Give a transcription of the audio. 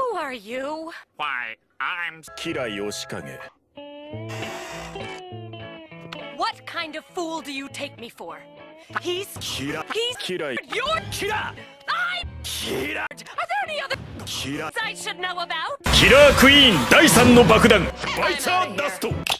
Who are you? Why, I'm Kira Yoshikage. What kind of fool do you take me for? He's Kira... he's キラ you're Kira... I'm Kira... Are there any other Kira... I should know about? Kira Queen 第3の爆弾バイターダスト